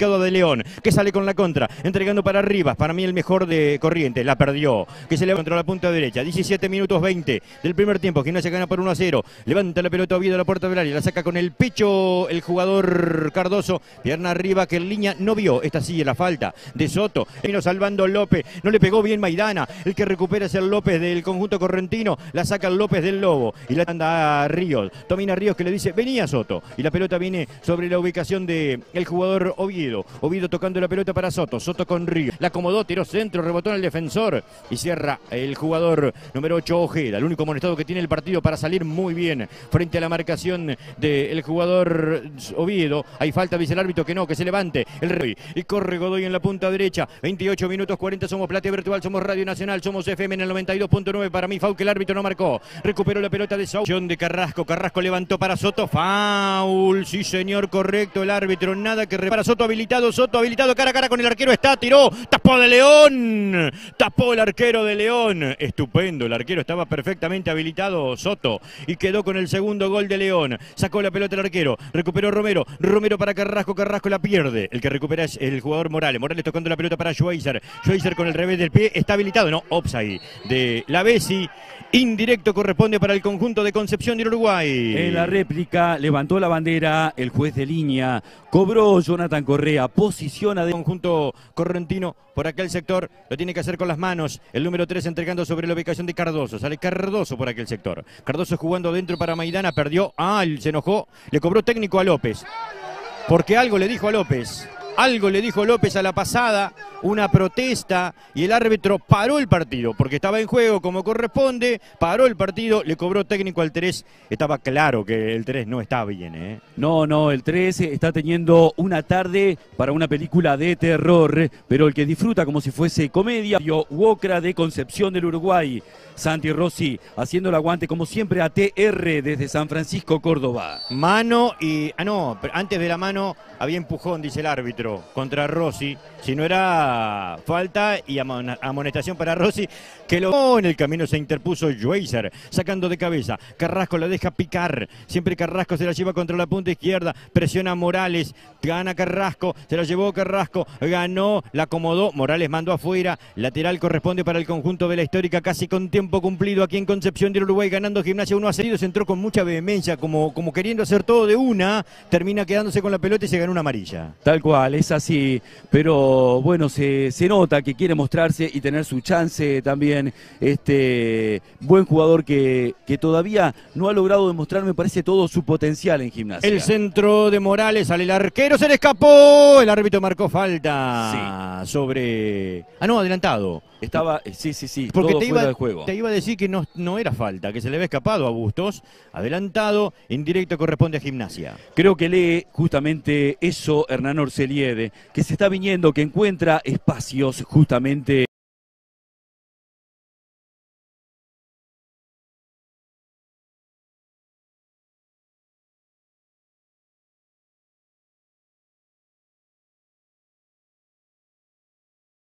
de León, que sale con la contra, entregando para arriba, para mí el mejor de corriente, la perdió, que se le contra la punta derecha, 17 minutos 20 del primer tiempo, Gimnasia gana por 1 a 0, levanta la pelota Oviedo a la puerta del área, la saca con el pecho el jugador Cardoso, pierna arriba que en línea no vio, esta sigue la falta de Soto, vino salvando López, no le pegó bien Maidana, el que recupera es el López del conjunto correntino, la saca López del Lobo y la anda a Ríos, Tomina Ríos que le dice, venía Soto, y la pelota viene sobre la ubicación del el jugador Oviedo, Oviedo. Tocando la pelota para Soto, Soto con Ríos, la acomodó, tiró centro, rebotó en el defensor y cierra el jugador número 8 Ojeda, el único amonestado que tiene el partido para salir muy bien frente a la marcación del jugador Oviedo, hay falta, dice el árbitro que no, que se levante. El rey. Y corre Godoy en la punta derecha, 28 minutos 40, somos Platea Virtual, somos Radio Nacional, somos FM en el 92.9, para mí Fau que el árbitro no marcó, recuperó la pelota de Sau, de Carrasco, Carrasco levantó para Soto, Foul, sí señor, correcto el árbitro, nada que repara, Soto habilitado, Soto habilitado, cara a cara con el arquero, está, tiró, tapó de León, tapó el arquero de León, estupendo, el arquero estaba perfectamente habilitado, Soto, y quedó con el segundo gol de León, sacó la pelota el arquero, recuperó Romero, Romero para Carrasco, Carrasco la pierde, el que recupera es el jugador Morales, Morales tocando la pelota para Schweizer, Schweizer con el revés del pie, está habilitado, no, offside de la Bessi, indirecto corresponde para el conjunto de Concepción de Uruguay. En la réplica levantó la bandera el juez de línea, cobró Jonathan Correa, posiciona de conjunto correntino por aquel sector, lo tiene que hacer con las manos, el número 3 entregando sobre la ubicación de Cardoso, sale Cardoso por aquel sector, Cardoso jugando dentro para Maidana, perdió, ah, se enojó, le cobró técnico a López, porque algo le dijo a López. Algo le dijo López a la pasada, una protesta y el árbitro paró el partido porque estaba en juego como corresponde, paró el partido, le cobró técnico al 3. Estaba claro que el 3 no está bien, ¿eh? No, no, el 3 está teniendo una tarde para una película de terror, pero el que disfruta como si fuese comedia, Wokra de Concepción del Uruguay. Santi Rossi haciendo el aguante como siempre a TR desde San Francisco, Córdoba. Mano y. Ah, no, antes de la mano había empujón, dice el árbitro, contra Rossi. Si no era falta y amonestación para Rossi, que lo en el camino se interpuso Schweizer, sacando de cabeza. Carrasco la deja picar. Siempre Carrasco se la lleva contra la punta izquierda. Presiona Morales. Gana Carrasco. Se la llevó Carrasco. Ganó. La acomodó. Morales mandó afuera. Lateral corresponde para el conjunto de la histórica. Casi con tiempo cumplido aquí en Concepción del Uruguay. Ganando Gimnasia 1 a 0. Se entró con mucha vehemencia. Como, como queriendo hacer todo de una. Termina quedándose con la pelota y se ganó una amarilla. Tal cual. Es así. Pero bueno, se, nota que quiere mostrarse y tener su chance también. Este buen jugador que, que todavía no ha logrado demostrar, me parece, todo su potencial en gimnasia. El centro de Morales, sale el arquero, se le escapó. El árbitro marcó falta sobre. Ah, no, adelantado. Estaba, eh, sí, sí, sí, porque te, iba, juego. te iba a decir que no, no era falta, que se le había escapado a Bustos, adelantado, indirecto corresponde a gimnasia. Creo que lee justamente eso Hernán Orceliede, que se está viniendo, que encuentra espacios justamente